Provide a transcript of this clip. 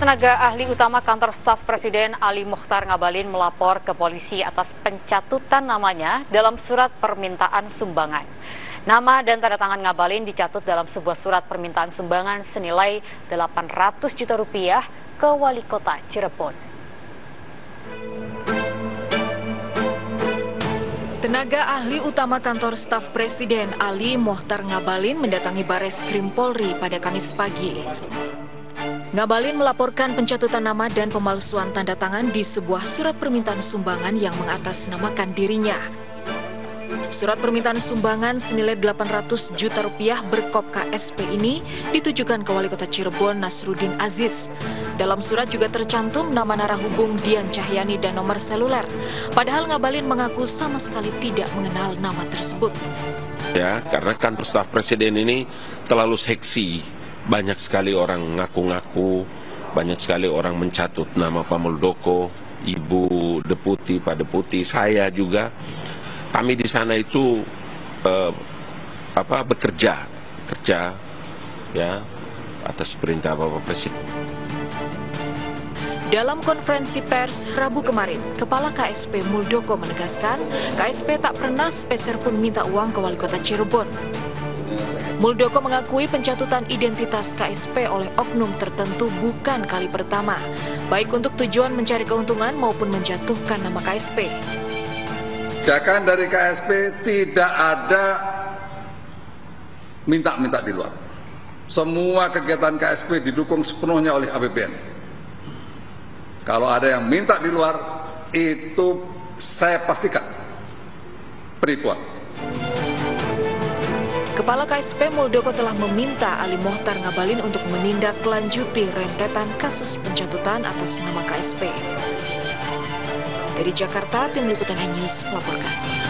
Tenaga ahli utama kantor staf Presiden Ali Mukhtar Ngabalin melapor ke polisi atas pencatutan namanya dalam surat permintaan sumbangan. Nama dan tanda tangan Ngabalin dicatut dalam sebuah surat permintaan sumbangan senilai 800 juta rupiah ke wali kota Cirebon. Tenaga ahli utama kantor staf Presiden Ali Mohtar Ngabalin mendatangi Bares Krim Polri pada Kamis pagi. Ngabalin melaporkan pencatutan nama dan pemalsuan tanda tangan di sebuah surat permintaan sumbangan yang mengatasnamakan dirinya. Surat permintaan sumbangan senilai 800 juta rupiah berkop KSP ini ditujukan ke Wali Kota Cirebon Nasruddin Aziz. Dalam surat juga tercantum nama narahubung Dian Cahyani dan nomor seluler. Padahal Ngabalin mengaku sama sekali tidak mengenal nama tersebut. Ya, karena kan staf presiden ini terlalu seksi banyak sekali orang ngaku-ngaku, banyak sekali orang mencatut nama Pak Muldoko, Ibu Deputi, Pak Deputi, saya juga. Kami di sana itu eh, apa bekerja, kerja ya atas perintah Bapak Presiden. Dalam konferensi pers Rabu kemarin, Kepala KSP Muldoko menegaskan KSP tak pernah speser pun minta uang ke Wali Kota Cirebon. Muldoko mengakui pencatutan identitas KSP oleh oknum tertentu bukan kali pertama, baik untuk tujuan mencari keuntungan maupun menjatuhkan nama KSP. Jakan dari KSP tidak ada minta-minta di luar. Semua kegiatan KSP didukung sepenuhnya oleh APBN. Kalau ada yang minta di luar, itu saya pastikan penipuan. Kepala KSP Muldoko telah meminta Ali Mohtar Ngabalin untuk menindaklanjuti rentetan kasus pencatutan atas nama KSP. Dari Jakarta, Tim Liputan News melaporkan.